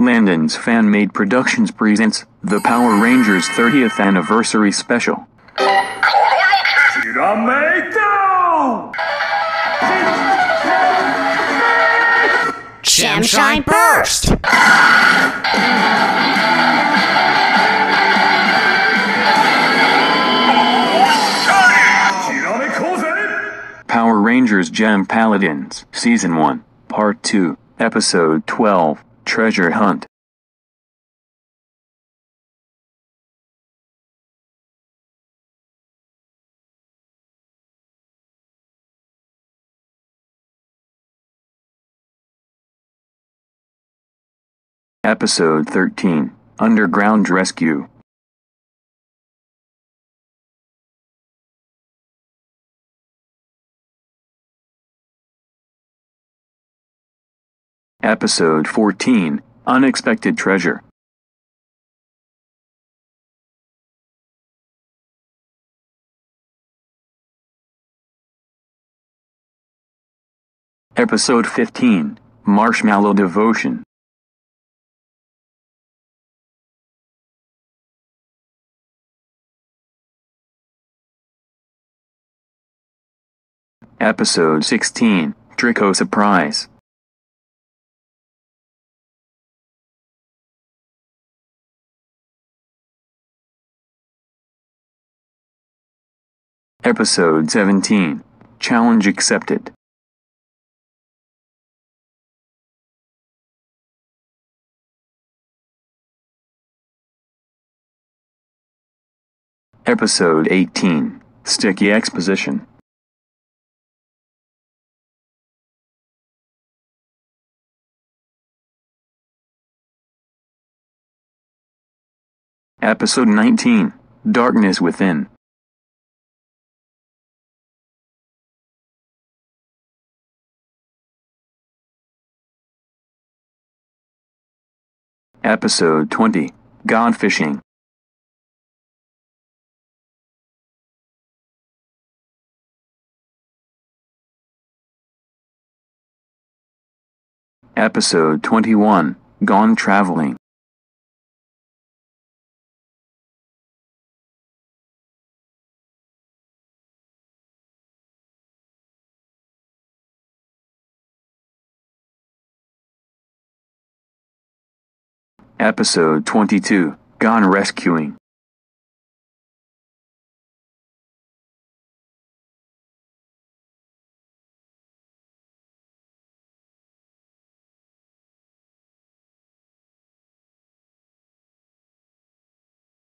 Landen's Fan Made Productions presents the Power Rangers 30th Anniversary Special. Shine Burst! Power Rangers Gem Paladins, Season 1, Part 2, Episode 12, Treasure Hunt. Episode 13, Underground Rescue. Episode 14 Unexpected Treasure. Episode 15 Marshmallow Devotion. Episode 16 Trico Surprise. Episode 17 Challenge Accepted. Episode 18 Sticky Exposition. Episode 19 Darkness Within. Episode 20 God Fishing. Episode 21 Gone Traveling. Episode 22 Gone Rescuing.